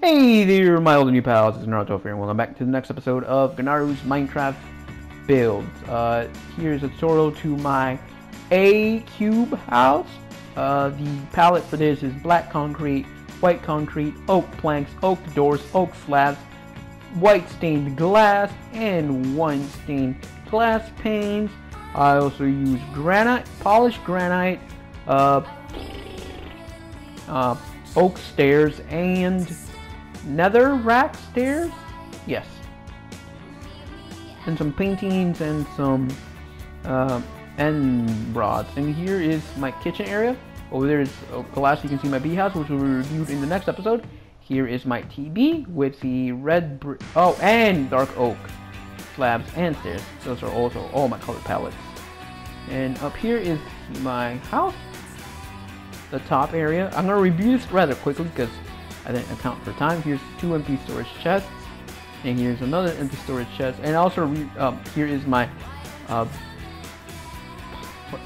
Hey there, my old and new pals, it's Gunnaru here, and welcome back to the next episode of Gunnaru's Minecraft builds. Uh, here's a tutorial to my A-cube house. Uh, the palette for this is black concrete, white concrete, oak planks, oak doors, oak slabs, white stained glass, and one stained glass panes. I also use granite, polished granite, uh, uh, oak stairs, and nether rack stairs? Yes. And some paintings and some uh, end rods. And here is my kitchen area. Over there is a glass. You can see my bee house, which will be reviewed in the next episode. Here is my TB with the red brick. Oh, and dark oak slabs and stairs. Those are also all my color palettes. And up here is my house. The top area. I'm gonna review this rather quickly because I didn't account for time. Here's two empty storage chests, and here's another empty storage chest. And also, um, here is my uh,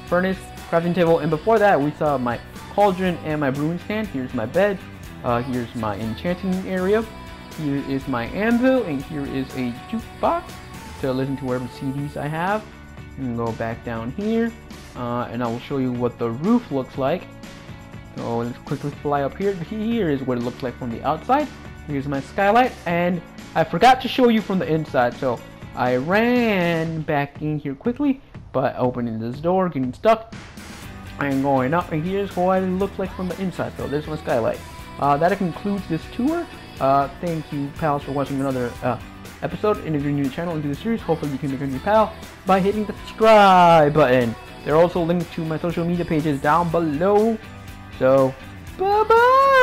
furnace crafting table. And before that, we saw my cauldron and my brewing stand. Here's my bed. Uh, here's my enchanting area. Here is my anvil, and here is a jukebox to listen to whatever CDs I have. And go back down here, uh, and I will show you what the roof looks like. So let's quickly fly up here. Here is what it looks like from the outside. Here's my skylight, and I forgot to show you from the inside, so I ran back in here quickly, but opening this door, getting stuck, and going up, and here's what it looks like from the inside. So there's my skylight. Uh, that concludes this tour. Uh, thank you, pals, for watching another uh, episode. And if you're new to the channel and to the series, hopefully you can become a new pal by hitting the subscribe button. There are also links to my social media pages down below. So, bye bye!